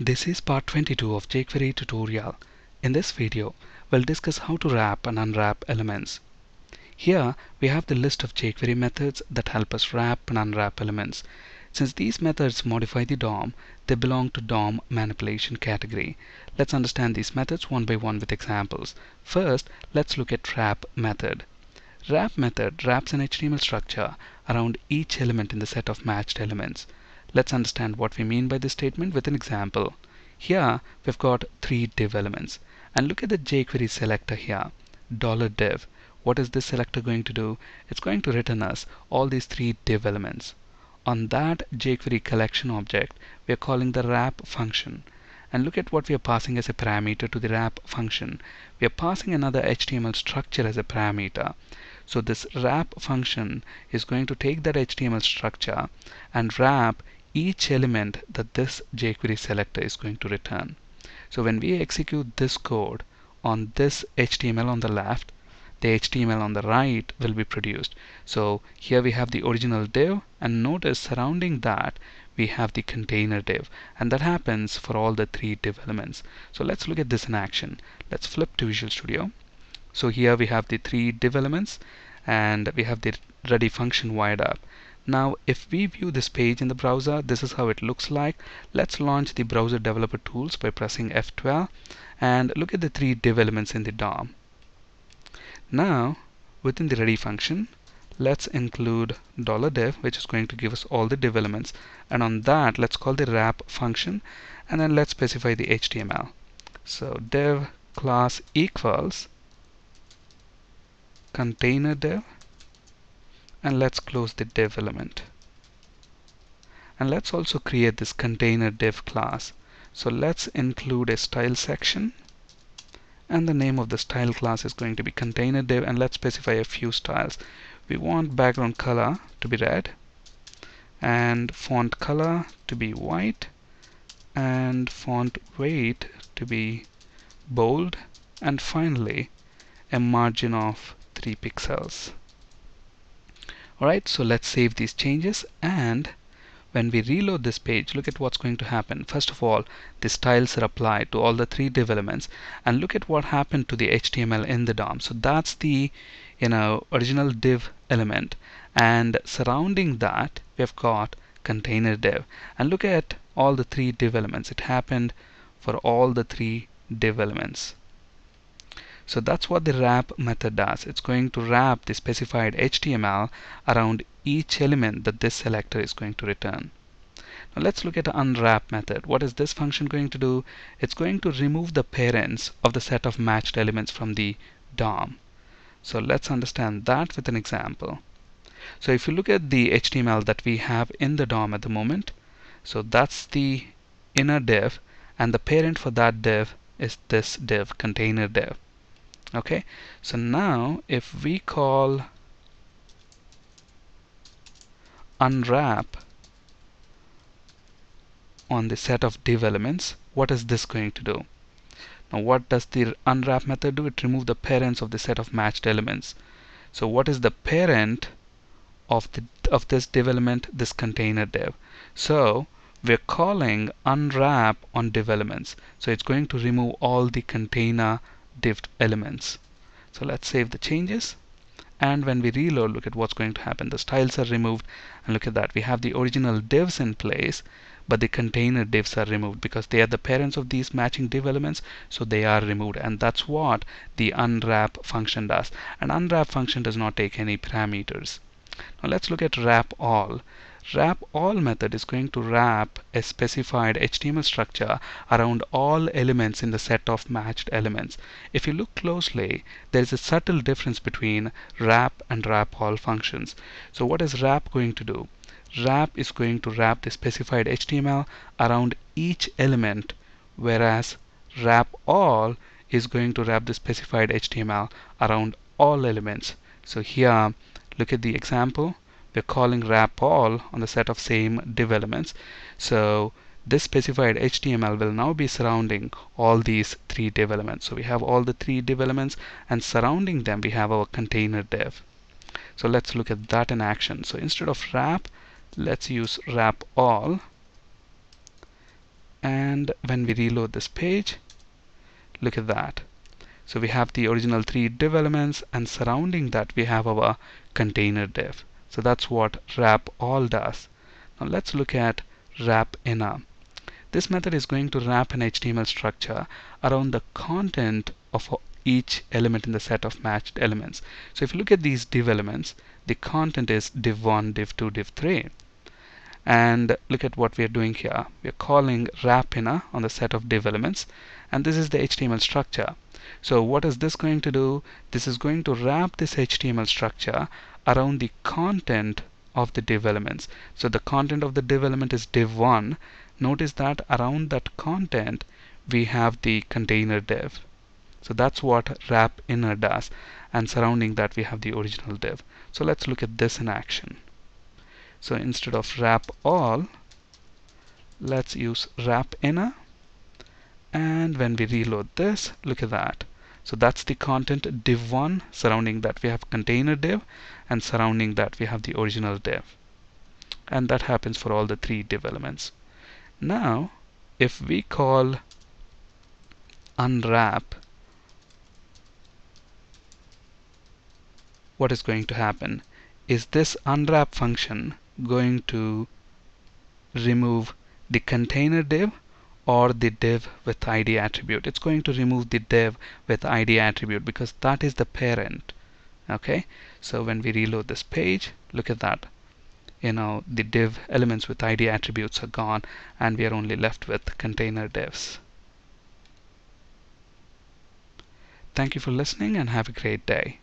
This is part 22 of jQuery tutorial. In this video, we'll discuss how to wrap and unwrap elements. Here, we have the list of jQuery methods that help us wrap and unwrap elements. Since these methods modify the DOM, they belong to DOM manipulation category. Let's understand these methods one by one with examples. First, let's look at wrap method. Wrap method wraps an HTML structure around each element in the set of matched elements. Let's understand what we mean by this statement with an example. Here we've got three div elements and look at the jQuery selector here $div. What is this selector going to do? It's going to return us all these three div elements. On that jQuery collection object we are calling the wrap function and look at what we are passing as a parameter to the wrap function. We are passing another HTML structure as a parameter. So this wrap function is going to take that HTML structure and wrap each element that this jQuery selector is going to return. So when we execute this code on this HTML on the left, the HTML on the right will be produced. So here we have the original div and notice surrounding that we have the container div and that happens for all the three div elements. So let's look at this in action. Let's flip to Visual Studio. So here we have the three div elements and we have the ready function wired up. Now if we view this page in the browser, this is how it looks like. Let's launch the browser developer tools by pressing F12 and look at the three div elements in the DOM. Now within the ready function, let's include dollar $div which is going to give us all the div elements and on that let's call the wrap function and then let's specify the HTML. So div class equals container div and let's close the div element. And let's also create this container div class. So let's include a style section. And the name of the style class is going to be container div and let's specify a few styles. We want background color to be red. And font color to be white. And font weight to be bold. And finally a margin of 3 pixels Alright, so let's save these changes and when we reload this page, look at what's going to happen. First of all, the styles are applied to all the three div elements and look at what happened to the HTML in the DOM. So that's the you know original div element and surrounding that we've got container div and look at all the three div elements. It happened for all the three div elements. So that's what the wrap method does. It's going to wrap the specified HTML around each element that this selector is going to return. Now let's look at the unwrap method. What is this function going to do? It's going to remove the parents of the set of matched elements from the DOM. So let's understand that with an example. So if you look at the HTML that we have in the DOM at the moment, so that's the inner div and the parent for that div is this div, container div okay? So now if we call unwrap on the set of div elements what is this going to do? Now what does the unwrap method do? It removes the parents of the set of matched elements. So what is the parent of the of this div element this container div? So we're calling unwrap on div elements. So it's going to remove all the container div elements. So let's save the changes. And when we reload, look at what's going to happen. The styles are removed. And look at that. We have the original divs in place, but the container divs are removed because they are the parents of these matching div elements. So they are removed. And that's what the unwrap function does. An unwrap function does not take any parameters. Now let's look at wrap all. Wrap all method is going to wrap a specified HTML structure around all elements in the set of matched elements. If you look closely, there is a subtle difference between wrap and wrap all functions. So what is wrap going to do? Wrap is going to wrap the specified HTML around each element, whereas wrap all is going to wrap the specified HTML around all elements. So here, look at the example we're calling wrap all on the set of same div elements. So this specified HTML will now be surrounding all these three div elements. So we have all the three div elements and surrounding them we have our container div. So let's look at that in action. So instead of wrap, let's use wrap all. and when we reload this page look at that so we have the original three div elements and surrounding that we have our container div so that's what wrap all does now let's look at wrap inner this method is going to wrap an HTML structure around the content of each element in the set of matched elements. So if you look at these div elements, the content is div1, div2, div3. And look at what we are doing here. We are calling wrap inner on the set of div elements, and this is the HTML structure. So what is this going to do? This is going to wrap this HTML structure around the content of the div elements. So the content of the div element is div1 notice that around that content we have the container div. So that's what wrap inner does. And surrounding that we have the original div. So let's look at this in action. So instead of wrap all let's use wrap inner and when we reload this look at that. So that's the content div1 surrounding that we have container div and surrounding that we have the original div. And that happens for all the three div elements. Now, if we call unwrap, what is going to happen? Is this unwrap function going to remove the container div or the div with id attribute? It's going to remove the div with id attribute because that is the parent. Okay, so when we reload this page, look at that you know the div elements with id attributes are gone and we are only left with container divs thank you for listening and have a great day